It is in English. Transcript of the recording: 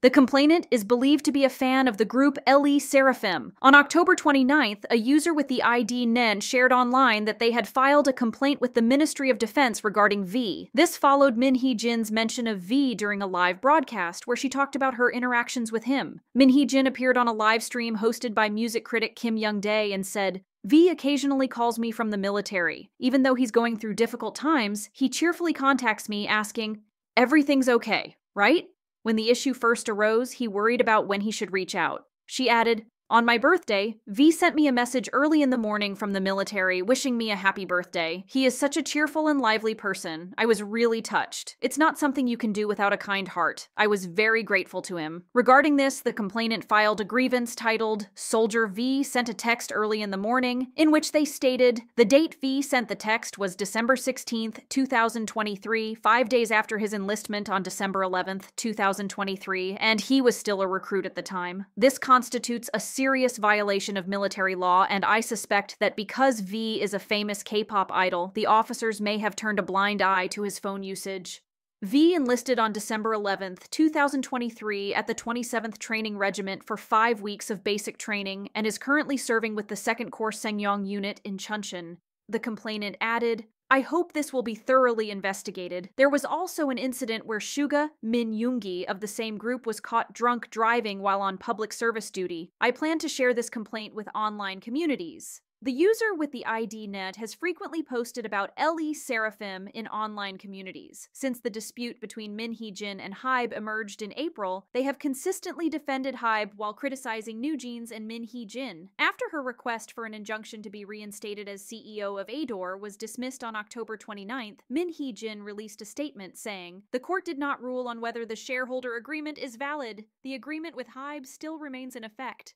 The complainant is believed to be a fan of the group LE SSERAFIM. On October 29th, a user with the ID NEN shared online that they had filed a complaint with the Ministry of Defense regarding V. This followed Min Hee Jin's mention of V during a live broadcast where she talked about her interactions with him. Min Hee Jin appeared on a live stream hosted by music critic Kim Young Dae and said, V occasionally calls me from the military. Even though he's going through difficult times, he cheerfully contacts me asking, Everything's okay, right? When the issue first arose, he worried about when he should reach out. She added, on my birthday, V sent me a message early in the morning from the military wishing me a happy birthday. He is such a cheerful and lively person. I was really touched. It's not something you can do without a kind heart. I was very grateful to him. Regarding this, the complainant filed a grievance titled Soldier V sent a text early in the morning in which they stated the date V sent the text was December 16th, 2023, 5 days after his enlistment on December 11th, 2023, and he was still a recruit at the time. This constitutes a serious violation of military law, and I suspect that because V is a famous K pop idol, the officers may have turned a blind eye to his phone usage. V enlisted on December 11, 2023, at the 27th Training Regiment for five weeks of basic training and is currently serving with the 2nd Corps Sengyong Unit in Chuncheon. The complainant added, I hope this will be thoroughly investigated. There was also an incident where Suga Min Yoongi of the same group was caught drunk driving while on public service duty. I plan to share this complaint with online communities. The user with the ID net has frequently posted about LE SSERAFIM in online communities. Since the dispute between Min Hee Jin and Hybe emerged in April, they have consistently defended Hybe while criticizing NewJeans and Min Hee Jin. After her request for an injunction to be reinstated as CEO of ADOR was dismissed on October 29th, Min Hee Jin released a statement saying, The court did not rule on whether the shareholder agreement is valid. The agreement with Hybe still remains in effect.